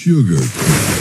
sugar